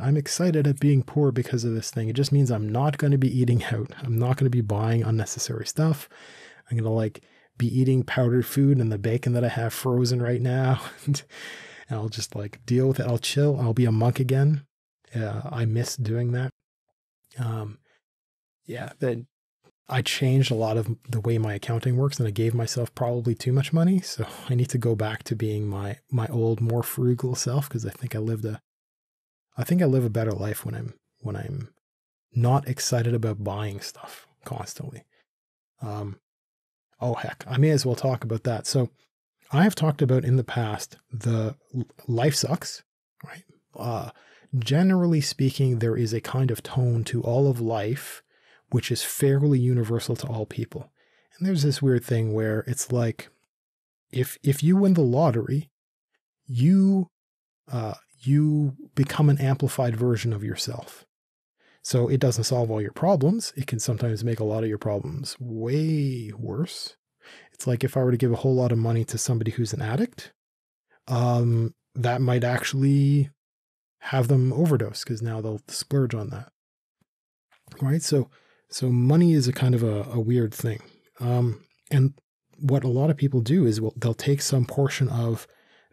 I'm excited at being poor because of this thing. It just means I'm not going to be eating out. I'm not going to be buying unnecessary stuff. I'm going to like be eating powdered food and the bacon that I have frozen right now. and I'll just like deal with it. I'll chill. I'll be a monk again. Uh, I miss doing that. Um, yeah, that I changed a lot of the way my accounting works and I gave myself probably too much money. So I need to go back to being my my old, more frugal self because I think I lived a I think I live a better life when I'm when I'm not excited about buying stuff constantly. Um, oh heck, I may as well talk about that. So I have talked about in the past the life sucks, right? Uh, generally speaking, there is a kind of tone to all of life which is fairly universal to all people. And there's this weird thing where it's like if if you win the lottery, you uh, you become an amplified version of yourself. So it doesn't solve all your problems. It can sometimes make a lot of your problems way worse. It's like if I were to give a whole lot of money to somebody who's an addict, um, that might actually have them overdose because now they'll splurge on that. Right. So, so money is a kind of a, a weird thing. Um, and what a lot of people do is well, they'll take some portion of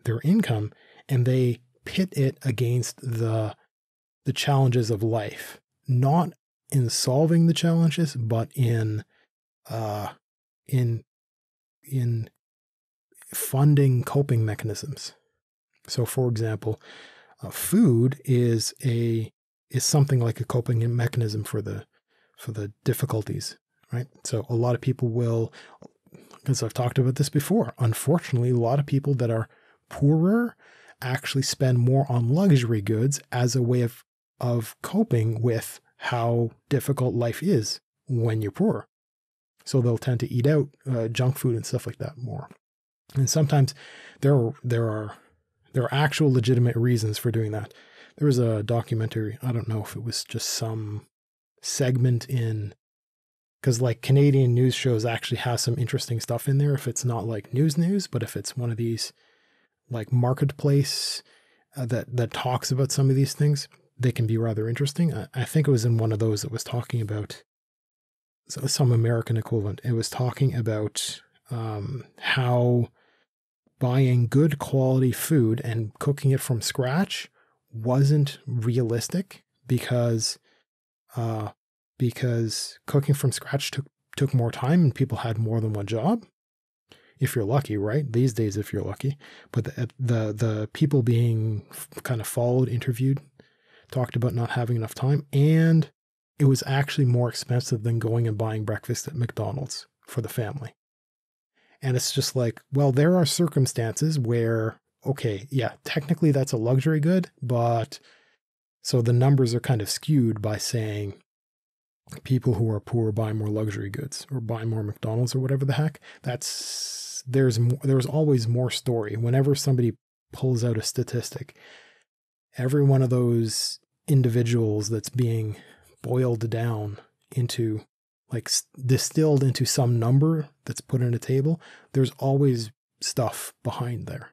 their income and they pit it against the the challenges of life, not in solving the challenges, but in uh, in in funding coping mechanisms. So, for example, uh, food is a is something like a coping mechanism for the for the difficulties, right? So, a lot of people will, because I've talked about this before. Unfortunately, a lot of people that are poorer actually spend more on luxury goods as a way of of coping with how difficult life is when you're poor. So they'll tend to eat out uh, junk food and stuff like that more. And sometimes there are, there are there are actual legitimate reasons for doing that. There was a documentary, I don't know if it was just some segment in because like Canadian news shows actually have some interesting stuff in there if it's not like news news, but if it's one of these like marketplace uh, that that talks about some of these things, they can be rather interesting. I, I think it was in one of those that was talking about some American equivalent. It was talking about um, how buying good quality food and cooking it from scratch wasn't realistic because uh, because cooking from scratch took took more time and people had more than one job if you're lucky, right? These days, if you're lucky. But the the, the people being kind of followed, interviewed, talked about not having enough time, and it was actually more expensive than going and buying breakfast at McDonald's for the family. And it's just like, well, there are circumstances where, okay, yeah, technically that's a luxury good, but so the numbers are kind of skewed by saying people who are poor buy more luxury goods or buy more McDonald's or whatever the heck. That's there's there's always more story. Whenever somebody pulls out a statistic, every one of those individuals that's being boiled down into like distilled into some number that's put in a table, there's always stuff behind there.